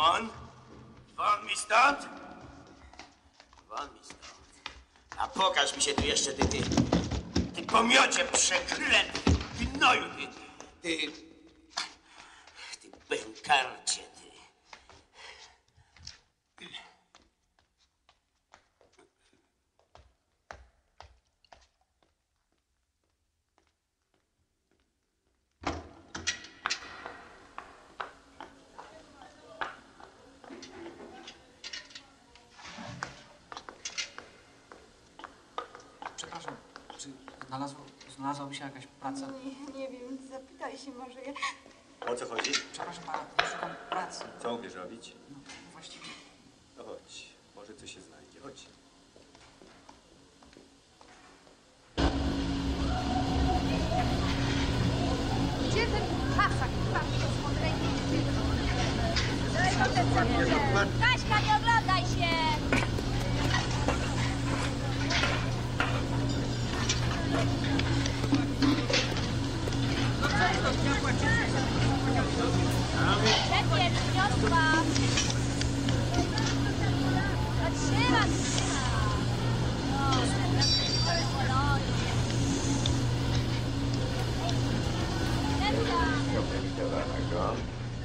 Pan? Pan mi stąd? Pan mi stąd. A pokaż mi się tu jeszcze, ty, ty, ty pomiocie przeklęty, ty noju, ty, ty, ty bękarny. Czy znalazło, znalazłaby się jakaś praca? Nie, nie wiem, zapytaj się może. Ja... O co chodzi? Przepraszam pana, szukam pracy. Co umiesz robić? No, właściwie. No chodź, może coś się znajdzie. Chodź.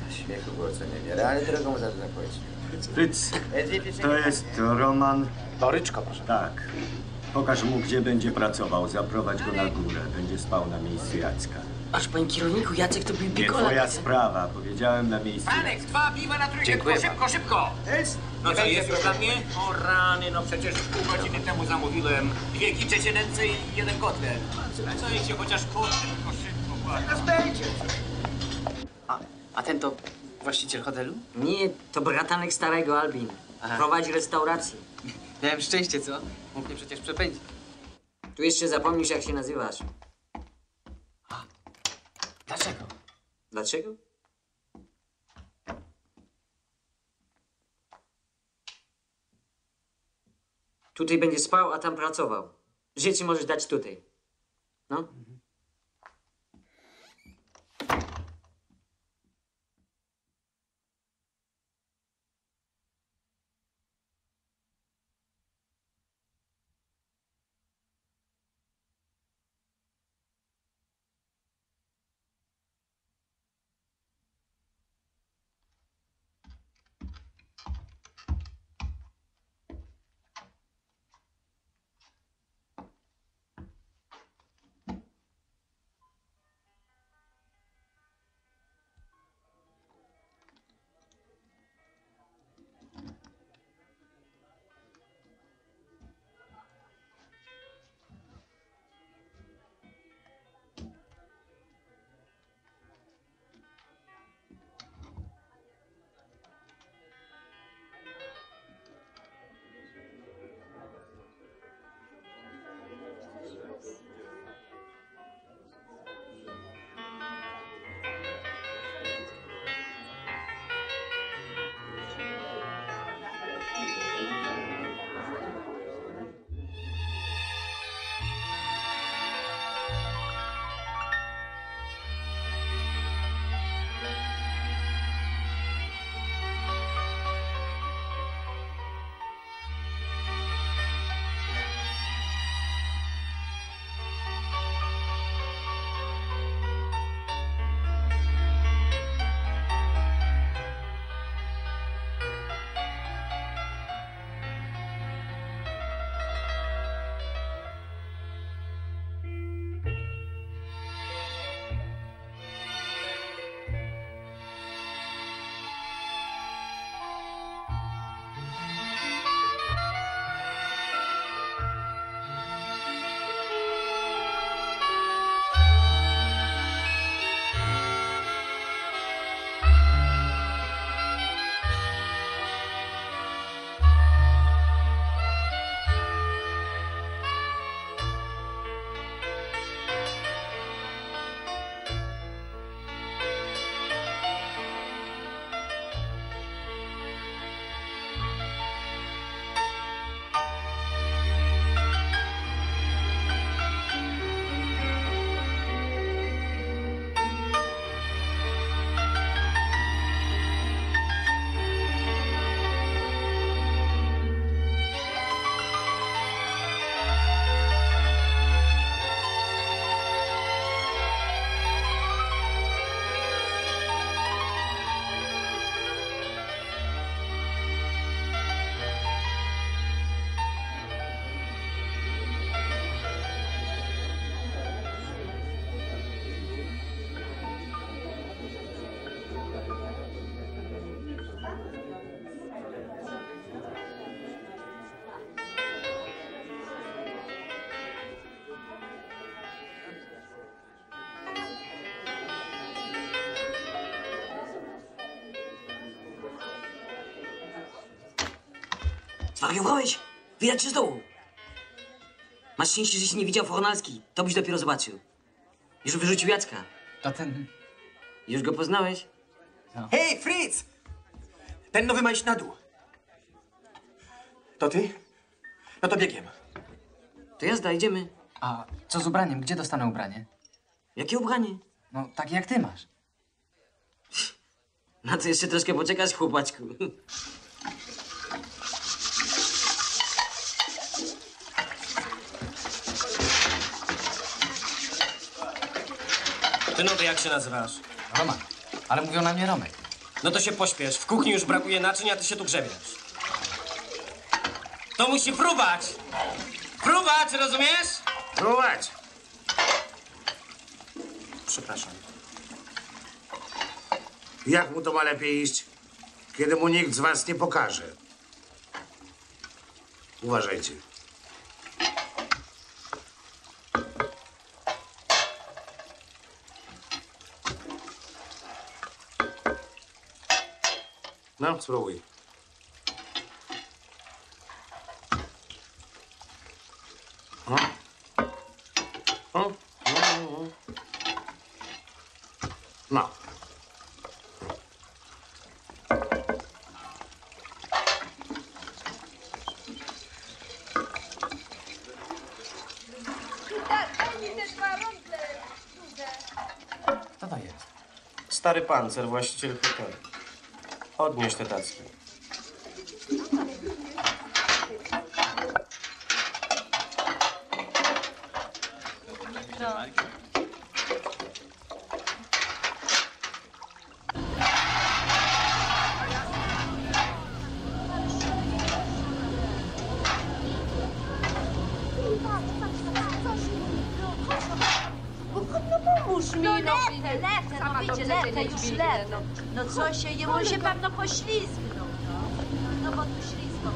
Śmiechu było co niewiele, ale drogą mu za to zapłaciłem. Fryc, to jest Roman. Boryczko, proszę. Tak. Pokaż mu, gdzie będzie pracował. Zaprowadź go na górę. Będzie spał na miejscu Jacka. Aż panie kierowniku, Jacek to był Nie bikola. twoja sprawa. Powiedziałem na miejscu Franek, dwa piwa na trójkę, Dziękuję szybko, szybko! No co, jest już dla mnie? O rany, no przecież pół godziny temu zamówiłem dwie kicze cielęce i jeden kotlet. Co jeśli chociaż kotlet, tylko szybko, błagam. A, a ten to właściciel hotelu? Nie, to bratanek starego Albin. Prowadzi restaurację. Miałem szczęście, co? Mógł mnie przecież przepędzić. Tu jeszcze zapomnisz, jak się nazywasz. Dlaczego? Dlaczego? Tutaj będzie spał, a tam pracował. Życie możesz dać tutaj. No? Zwariowałeś? Widać cię z dołu. Masz szczęście, że się nie widział Fornalski. To byś dopiero zobaczył. Już wyrzucił Jacka. To ten... Już go poznałeś? Hej, Fritz! Ten nowy ma iść na dół. To ty? No to biegiem. To jazda, idziemy. A co z ubraniem? Gdzie dostanę ubranie? Jakie ubranie? No, takie jak ty masz. Na to jeszcze troszkę poczekać, chłopaczku. Ty nowy, jak się nazywasz? Roman. Ale mówią na mnie Romek. No to się pośpiesz. W kuchni już brakuje naczyń, a ty się tu grzebiesz. To musi fruwać! Fruwać, rozumiesz? Próbować. Przepraszam. Jak mu to ma lepiej iść, kiedy mu nikt z was nie pokaże? Uważajcie. No, spróbuj. No. No. No. No. Kto to jest? Stary pancer, właściciel hotelu. Odnieś te tacki. Lepę, no już lepę. No co się, je, on się pewno poślizgnął, no. No bo tu ślizgnął.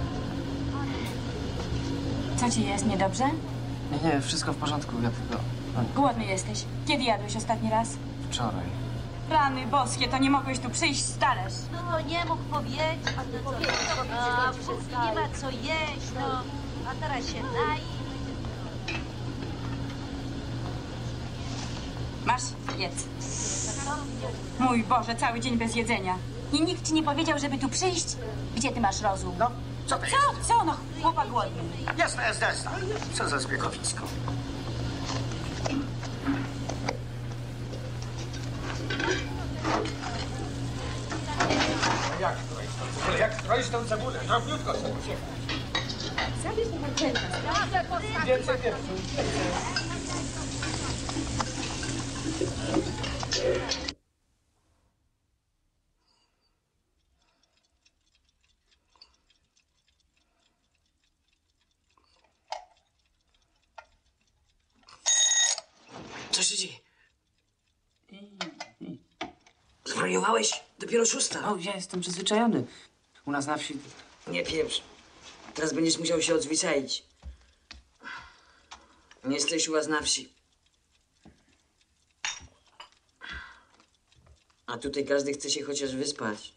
Co ci jest, niedobrze? Nie, nie, wszystko w porządku, ja tylko... No, Głodny jesteś. Kiedy jadłeś ostatni raz? wczoraj. Rany boskie, to nie mogłeś tu przyjść z talerz. No to nie mógł powiedzieć, a to co, a kuchni nie ma co jeść, no. A teraz się nai. Masz? Jedz. Mój Boże, cały dzień bez jedzenia. I nikt ci nie powiedział, żeby tu przyjść? Gdzie ty masz rozum? No, co to jest? Co, co? No, chłopak głodny. Jasne, jasne, jasne. Co za zbiegowisko. Jak kroisz tą cebulę? Drobniutko sobie Więcej pieprzu. Co się dzieje? Zwariowałeś? Dopiero szósta. O, ja jestem przyzwyczajony. U nas na wsi... Nie pieprz. Teraz będziesz musiał się odzwyczaić. Nie jesteś u was na wsi. A tutaj każdy chce się chociaż wyspać.